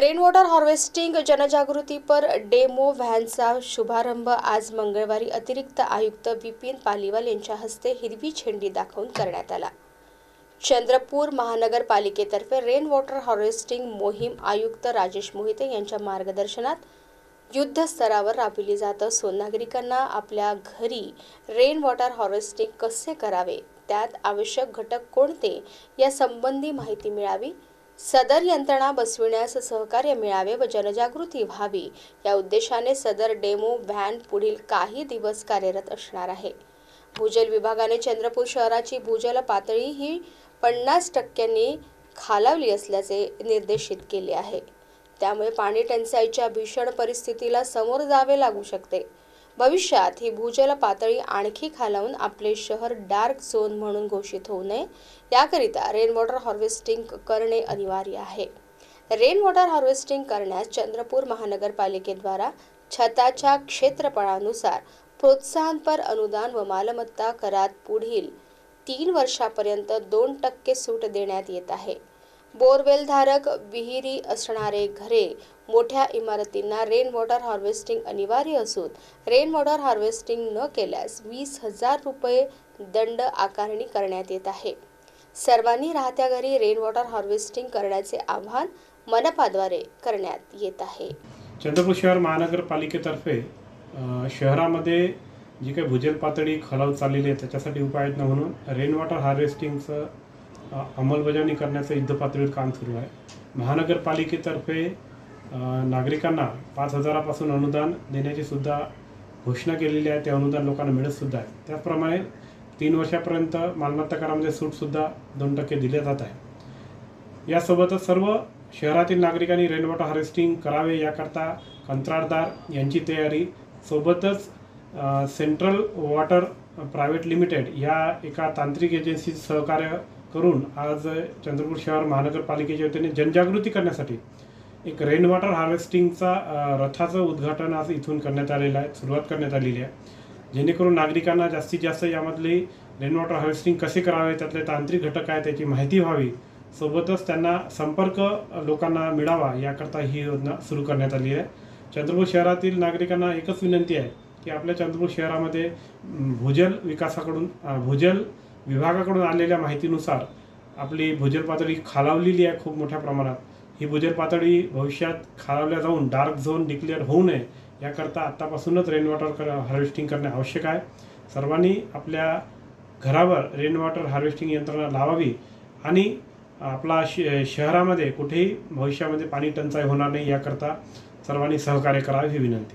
Rain water harvesting जनजागृतीपर demo व्हॅनचा शुभारंभ आज मंगळवारी अतिरिक्त आयुक्त विपिन पालिवाल यांच्या हस्ते हिरवी झेंडी दाखवून करण्यात आला. चंद्रपूर महानगरपालिकेतर्फे रेन वॉटर हार्वेस्टिंग मोहीम आयुक्त राजेश मोहिते यांच्या मार्गदर्शनात युद्ध स्तरावर राबविली जात असून नागरिकांना आपल्या घरी रेन वॉटर हार्वेस्टिंग कसे करावे? त्यात आवश्यक घटक कोणते? यासंबंधी माहिती मिळावी. सदर यंत्रणा बसविण्यास सहकार्य मिळावे व जनजागृती व्हावी या उद्देशाने सदर डेमो व्हॅन पुढील काही दिवस कार्यरत असणार आहे. भूजल विभागाने चंद्रपूर शहराची भूजल पातळी ही पन्नास टक्क्यांनी खालावली असल्याचे निर्देशित केले आहे. त्यामुळे पाणी टंचाईच्या भीषण परिस्थितीला समोर जावे लागू शकते. भविष्यात ही भूजल पातळी आणखी खालावून आपले शहर डार्क झोन म्हणून घोषित होऊ नये. याकरिता रेन वॉटर हार्वेस्टिंग करणे अनिवार्य आहे. रेन वॉटर हार्वेस्टिंग करण्यास चंद्रपूर महानगरपालिकेद्वारा छताच्या क्षेत्रफळानुसार प्रोत्साहनपर अनुदान व मालमत्ता करात पुढील तीन वर्षापर्यंत दोन टक्के सूट देण्यात येत आहे. बोरवेलधारक विहिरी असणारे घरे मोठ्या इमारतींना रेन वॉटर हार्वेस्टिंग अनिवार्य असून रेन वॉटर हार्वेस्टिंग न केल्यास वीस हजार रुपये दंड आकारणी करण्यात येत आहे. सर्वांनी राहत्या घरी रेन वॉटर हार्वेस्टिंग करण्याचे आव्हान मनपाद्वारे करण्यात येत आहे. चंद्रपूर शहर महानगरपालिकेतर्फे शहरामध्ये जी काही भूजल पातळी खलाव चाललेली आहे त्याच्यासाठी उपाययोजना म्हणून रेन वॉटर हार्वेस्टिंगचं अंमलबजावणी करण्याचं युद्धपातळीवर काम सुरू आहे. महानगरपालिकेतर्फे नागरिकांना पाच हजारापासून अनुदान देण्याची सुद्धा घोषणा केलेली आहे. ते अनुदान लोकांना मिळतसुद्धा आहे. त्याचप्रमाणे तीन वर्षापर्यंत मालमत्ता करामध्ये सूटसुद्धा दोन टक्के दिले जात आहे. यासोबतच सर्व शहरातील नागरिकांनी रेन वॉटर हार्वेस्टिंग करावे याकरता कंत्राटदार यांची तयारी. सोबतच सेंट्रल वॉटर प्रायव्हेट लिमिटेड या एका तांत्रिक एजन्सीचं सहकार्य करून आज चंद्रपूर शहर महानगरपालिकेच्या वतीने जनजागृती करण्यासाठी एक रेन वॉटर हार्वेस्टिंगचा रथाचं उद्घाटन आज इथून करण्यात आलेलं आहे सुरुवात करण्यात आलेली आहे. जेणेकरून नागरिकांना जास्तीत जास्त यामधली रेन वॉटर हार्वेस्टिंग कसे करावे त्यातले तांत्रिक घटक आहे त्याची माहिती व्हावी. सोबतच त्यांना संपर्क लोकांना मिळावा याकरता ही योजना सुरू करण्यात आली आहे. चंद्रपूर शहरातील नागरिकांना एकच विनंती आहे की आपल्या चंद्रपूर शहरामध्ये भूजल विकासाकडून भूजल विभागाकडून आलेल्या माहितीनुसार आपली भूजल पातळी खालावलेली आहे खूप मोठ्या प्रमाणात. ही भूजल पातळी भविष्यात खालावल्या जाऊन डार्क झोन डिक्लेअर होऊ नये याकरता आत्तापासूनच रेन वॉटर कर हार्वेस्टिंग करणे आवश्यक आहे. सर्वांनी आपल्या घरावर रेन वॉटर हार्वेस्टिंग यंत्रणा लावावी आणि आपला श शहरामध्ये कुठेही भविष्यामध्ये पाणी टंचाई होणार नाही याकरता सर्वांनी सहकार्य करावे ही विनंती.